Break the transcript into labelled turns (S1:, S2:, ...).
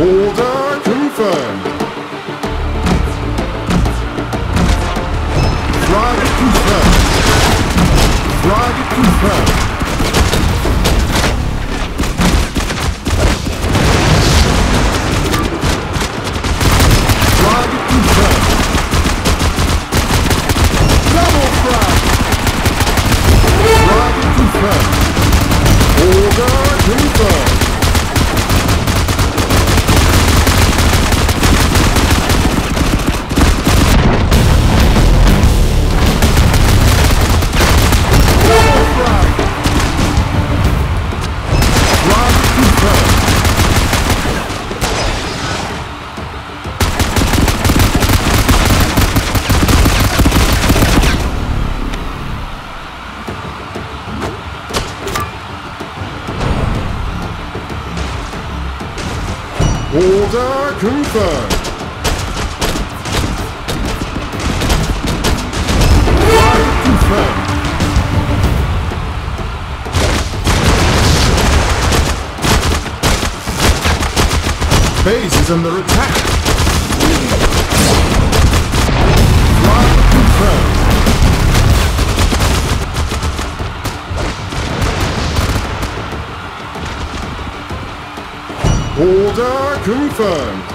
S1: Order confirmed. Frage confirmed. Frage confirmed. Order confirmed. Confirmed. Base is under attack. Order confirmed.